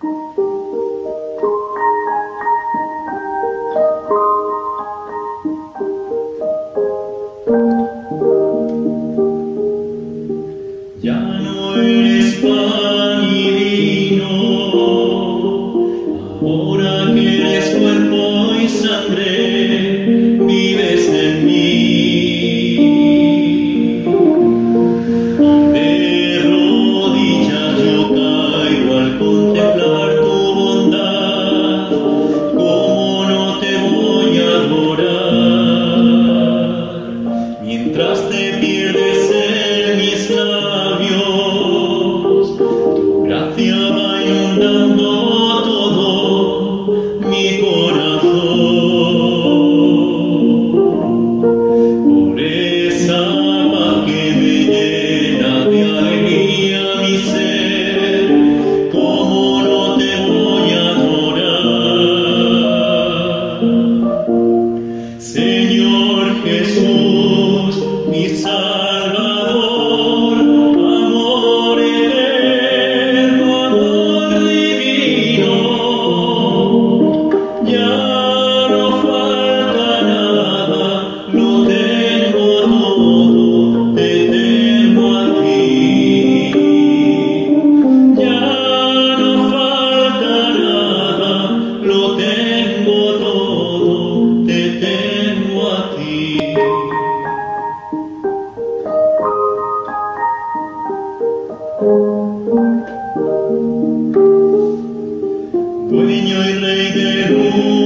Ya no eres pan y vino. trust Dueño y rey de luz.